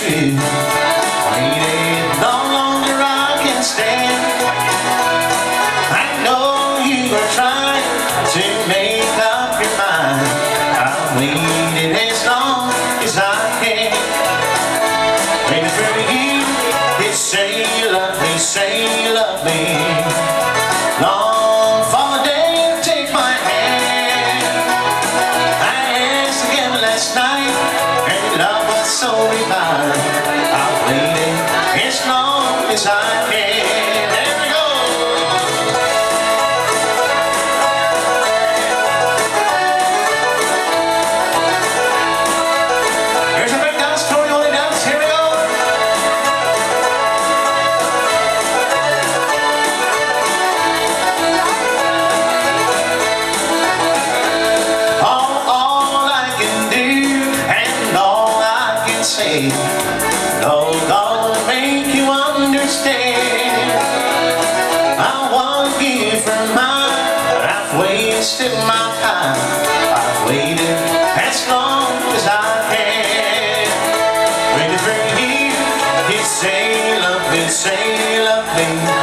true longer I can stand? I know you are trying to make up your mind. I'm waiting as long as I can say you love me.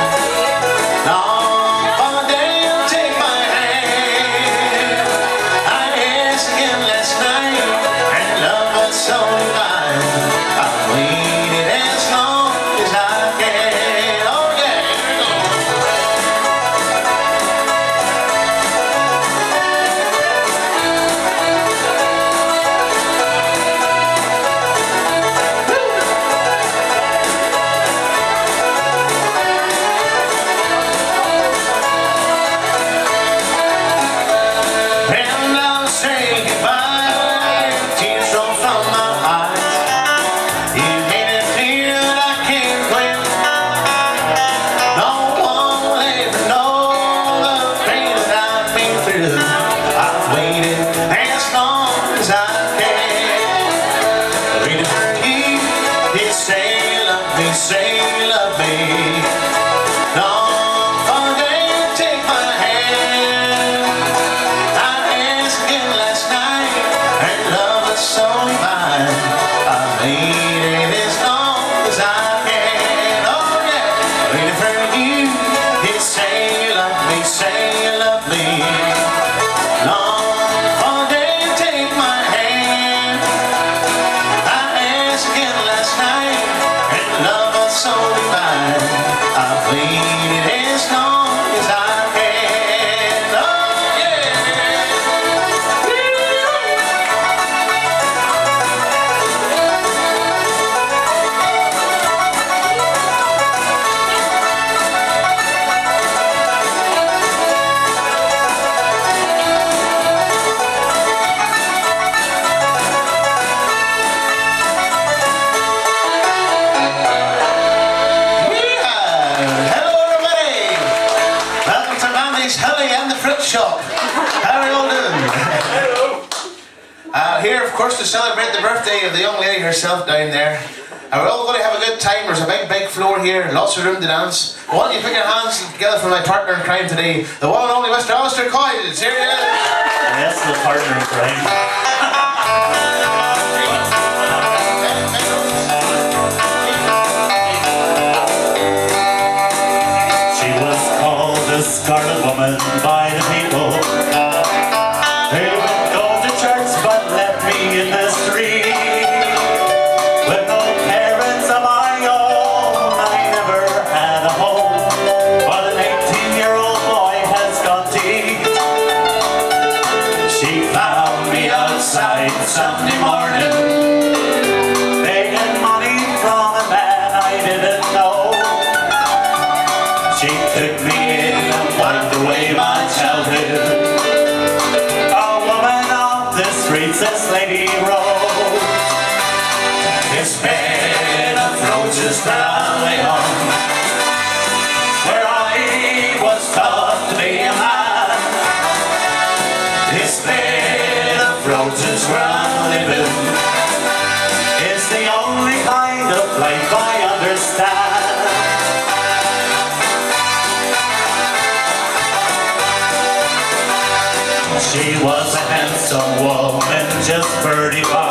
say you love me. No. course, to celebrate the birthday of the young lady herself down there. And we're all going to have a good time. There's a big, big floor here, lots of room to dance. Why don't you put your hands together for my partner in crime today, the one and only Mr. Alastair Coyle. Here he is. Yes, the partner in crime. She found me outside Sunday morning Begging money from a man I didn't know. She took me in and wiped away my childhood. A woman of the streets, this lady rose This bed of roses that I lay on woman just 35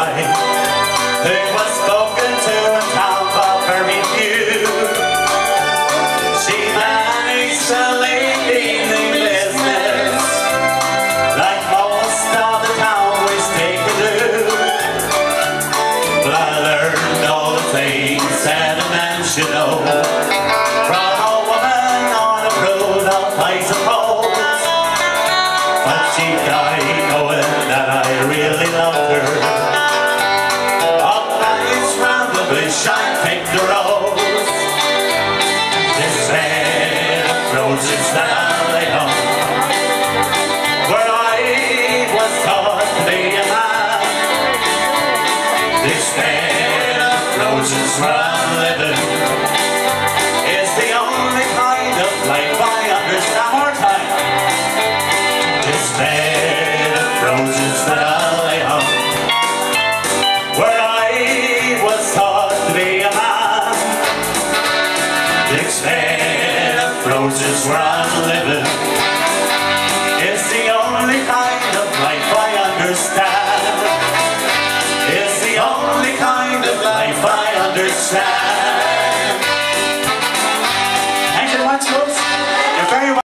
where I'm living It's the only kind of life I understand. Where I was taught to be a man. Of roses where I'm living It's the only kind of life I understand.